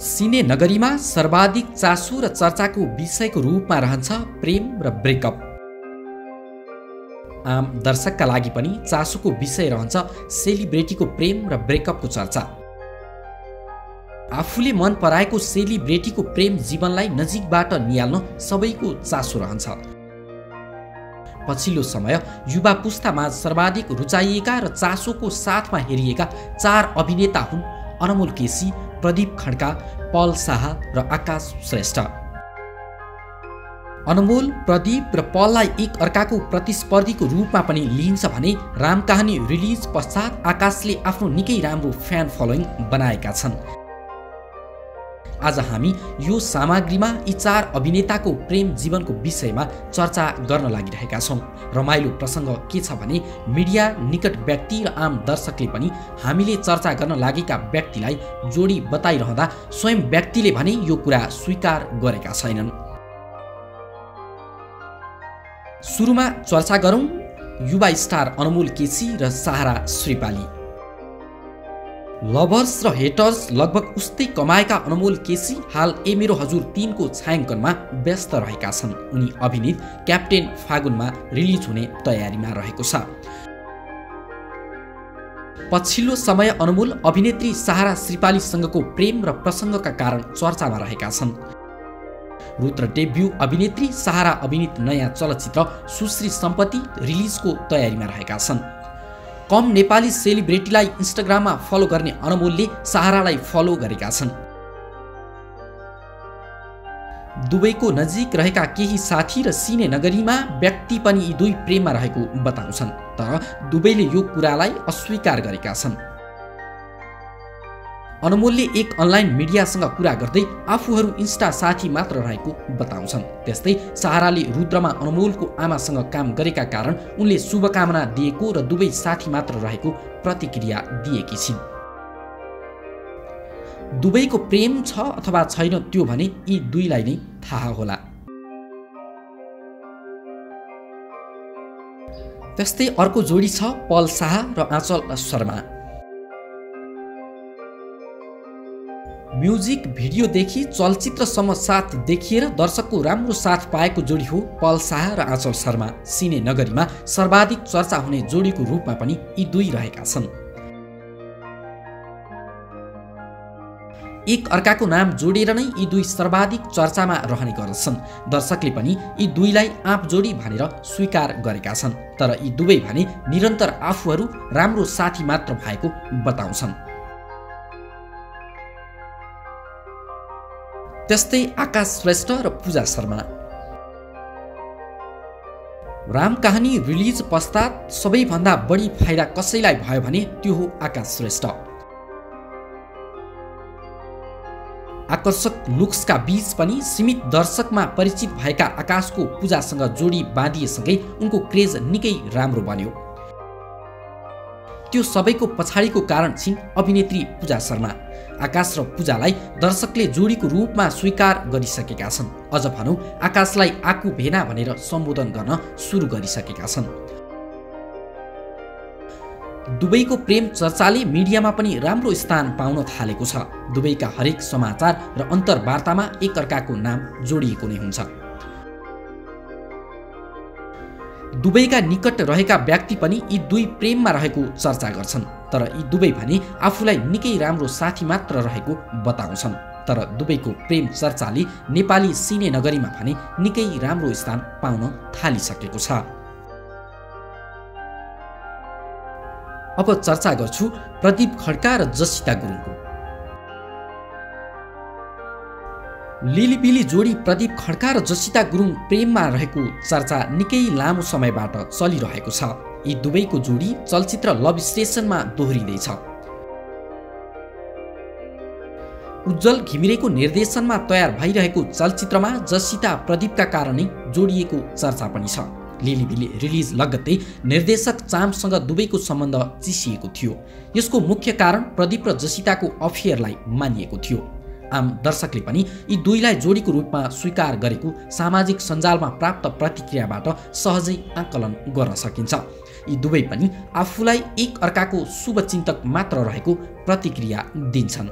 सिने नगरीमा सर्वाधिक चासो र चर्चाको विषयको रूपमा रहन्छ प्रेम र ब्रेकअप। आम दर्शकका लागि पनि चासोको विषय रहन्छ सेलिब्रेटीको प्रेम र ब्रेकअपको चर्चा। आफूले मन पराएको सेलिब्रेटीको प्रेम जीवनलाई नजिकबाट निहाल्न सबैको चासो रहन्छ। पछिल्लो समय युवा पुस्तामा सर्वाधिक रुचाइएका र चासोको साथमा हेरिएका चार अभिनेता हुन् अनमोल केसी प्रदीप खड्का पल शाह र आकाश श्रेष्ठ। अनमोल प्रदीप र पललाई एक अर्काको प्रतिस्पर्धीको रूपमा पनि लिइन्छ भने राम कहानी रिलिज पश्चात आकाशले आफ्नो निकै राम्रो फ्यान फलोइङ बनाएका छन्। आज हामी यो सामग्रीमा यी चार अभिनेताको प्रेम जीवनको विषयमा चर्चा गर्न लागिरहेका छौँ। रमाइलो प्रसङ्ग के छ भने मिडिया निकट व्यक्ति र आम दर्शकले पनि हामीले चर्चा गर्न लागेका व्यक्तिलाई जोडी बताइरहँदा स्वयं व्यक्तिले भने यो कुरा स्वीकार गरेका छैनन्। सुरुमा चर्चा गरौँ। युवा स्टार अनमोल केसी र सहारा श्रीपाली। लभर्स र हेटर्स लगभग उस्तै कमाएका अनमोल केसी हाल ए मेरो हजुर तिनको छायाङ्कनमा व्यस्त रहेका छन्। उनी अभिनीत क्याप्टेन फागुनमा रिलिज हुने तयारीमा रहेको छ। पछिल्लो समय अनमोल अभिनेत्री सहारा श्रीपालीसँगको प्रेम र प्रसङ्गका कारण चर्चामा रहेका छन्। रुद्र डेब्यू अभिनेत्री सहारा अभिनीत नयाँ चलचित्र सुश्री सम्पत्ति रिलिजको तयारीमा रहेका छन्। कम नेपाली सेलिब्रेटीलाई इन्स्टाग्राममा फलो गर्ने अनमोलले सहारालाई फलो गरेका छन्। दुवैको नजिक रहेका केही साथी र सिने नगरीमा व्यक्ति पनि यी दुई प्रेममा रहेको बताउँछन् तर दुवैले यो कुरालाई अस्वीकार गरेका छन्। अनमोलले एक अनलाइन मिडियासँग कुरा गर्दै आफूहरू इन्स्टा साथी मात्र रहेको बताउँछन्। त्यस्तै सहाराले रुद्रमा अनमोलको आमासँग काम गरेका कारण उनले शुभकामना दिएको र दुवै साथी मात्र रहेको प्रतिक्रिया दिएकी छिन्। दुवैको प्रेम छ अथवा छैन त्यो भने यी दुईलाई नै थाहा होला। त्यस्तै अर्को जोडी छ पल शाह र आँचल शर्मा। म्युजिक भिडियोदेखि चलचित्रसम्म साथ देखिएर दर्शकको राम्रो साथ पाएको जोडी हो पल शाह र आँचल शर्मा। सिने नगरीमा सर्वाधिक चर्चा हुने जोडीको रूपमा पनि यी दुई रहेका छन्। एक अर्काको नाम जोडेर नै यी दुई सर्वाधिक चर्चामा रहने गर्दछन्। दर्शकले पनि यी दुईलाई आँप जोडी भनेर स्वीकार गरेका छन् तर यी दुवै भने निरन्तर आफूहरू राम्रो साथी मात्र भएको बताउँछन्। त्यस्तै आकाश श्रेष्ठ र पूजा शर्मा। राम कहानी रिलिज पश्चात सबैभन्दा बढी फाइदा कसैलाई भयो भने त्यो हो आकाश श्रेष्ठ। आकर्षक लुक्सका बीच पनि सीमित दर्शकमा परिचित भएका आकाशको पूजासँग जोडी बाँधिएसँगै उनको क्रेज निकै राम्रो बन्यो। त्यो सबैको पछाडिको कारण छिन् अभिनेत्री पूजा शर्मा। आकाश र पूजालाई दर्शकले जोडीको रूपमा स्वीकार गरिसकेका छन्। अझ भनौँ आकाशलाई आकु भेना भनेर सम्बोधन गर्न सुरु गरिसकेका छन्। दुवैको प्रेम चर्चाले मिडियामा पनि राम्रो स्थान पाउन थालेको छ। दुवैका हरेक समाचार र अन्तर्वार्तामा एकअर्काको नाम जोडिएको नै हुन्छ। दुवैका निकट रहेका व्यक्ति पनि यी दुई प्रेममा रहेको चर्चा गर्छन्। तर यी दुवै भने आफूलाई निकै राम्रो साथी मात्र रहेको बताउँछन्। तर दुवैको प्रेम चर्चाले नेपाली सिने नगरीमा भने निकै राम्रो स्थान पाउन थालिसकेको छ। अब चर्चा गर्छु प्रदीप खड्का र जसिता गुरुङको। लिलिबिली जोडी प्रदीप खड्का र जसिता गुरुङ प्रेममा रहेको चर्चा निकै लामो समयबाट चलिरहेको छ। यी दुवैको जोडी चलचित्र लभ स्टेसनमा दोहोरिँदैछ। उज्जवल घिमिरेको निर्देशनमा तयार भइरहेको चलचित्रमा जसिता प्रदीपका कारणै जोडिएको चर्चा पनि छ। लिलिबिली रिलिज लगत्तै निर्देशक चामसँग दुवैको सम्बन्ध चिसिएको थियो। यसको मुख्य कारण प्रदीप र जसिताको अफेयरलाई मानिएको थियो। आम दर्शकले पनि यी दुईलाई जोडीको रूपमा स्वीकार गरेको सामाजिक सञ्जालमा प्राप्त प्रतिक्रियाबाट सहजै आकलन गर्न सकिन्छ। यी दुवै पनि आफूलाई एक अर्काको शुभचिन्तक मात्र रहेको प्रतिक्रिया दिन्छन्।